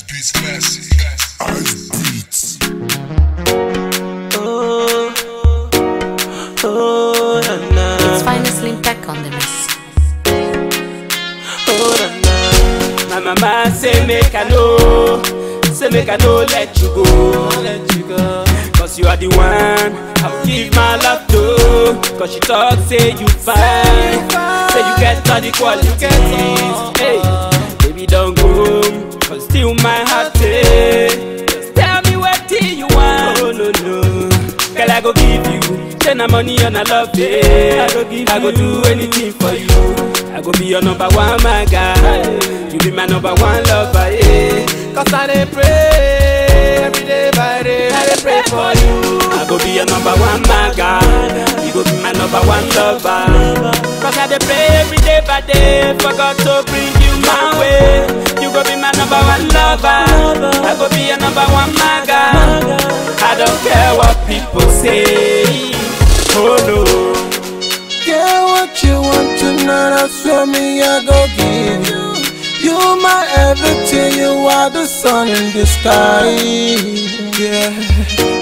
Ice Beats Classic. Ice Beats. Oh, oh, na na, It's finest impact on the wrist. oh, na na. My mama say make I know, say make I know let you go, let you go. Cause you are the one I'll give my love to. Cause she talk say you fine, say you get all the qualities. Hey, baby don't go, cause still my heart say. Just tell me what you want. Oh no no, girl I go give you. Ten money and I love it. I go give I go do anything for you. I go be your number one my guy. You be my number one lover, yeah. Cause I dey pray every day by day. I dey pray for you. I go be your number one my guy. You go be my number one lover. Cause I dey pray every day by day for God to bring you my way. You go be my number one lover. I go be your number one my guy. I don't care what people say. Oh no. Get what you want tonight, I swear me I go give you. You my everything, you are the sun in the sky. Yeah,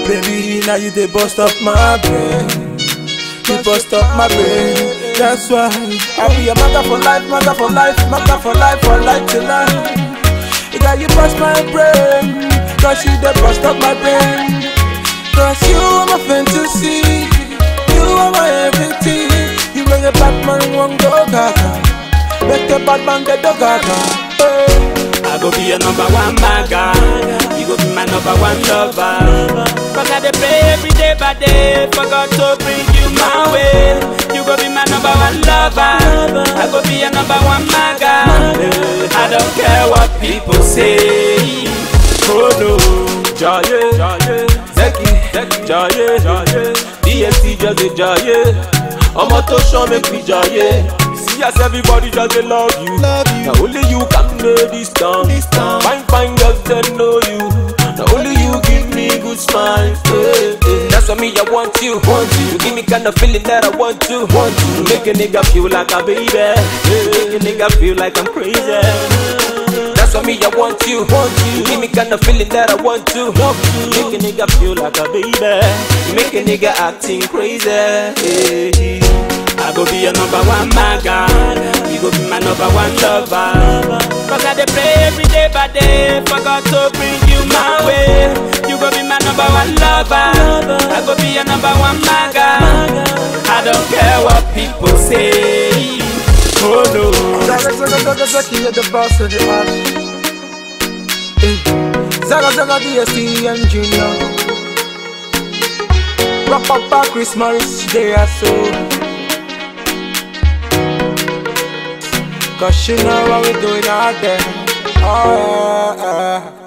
baby, now you they bust up my brain. You bust up my brain. That's why I'll be a matter for life, matter for life, matter for life, for life tonight. You bust my brain, cause you they bust up my brain. Cause you are my fantasy, you are my everything. You make a bad man want go gaga, make a bad man get the gaga. Hey. I go be your number one guy. You go be my number one lover. Cause I dey pray every day by day for God to bring you my way. You go be my number one lover. I go be your number one guy. I don't care what people say. Oh no. Jaye, Zeki, Jaye, DSC just a Jaye. Ọmọ tó ṣan make me Jaye. See as everybody just dey love you. Na only you can know this town. Fine, fine girls dem know you. Na only you give me good smile. Why me I want you. Want you. You give me kind of feeling that I want to. Want. You make a nigga feel like a baby. Make a nigga feel like I'm crazy. That's why me I want you. Want you. Give me kind of feeling that I want to. Want you. Make a nigga feel like a baby. Make a nigga acting crazy. I go be your number one my guy. You go be my number one lover. Cause I pray every day by day for God to bring you my way. You go be my number one lover. I go be your number one my guy. I don't care what people say. Oh no. Zaga zaga zaga zaki you're the boss of the house. Eh. Zaga zaga DST and Junior. Wrap up our Christmas day or so. Cause you know what we doing out there. Oh yeah, yeah.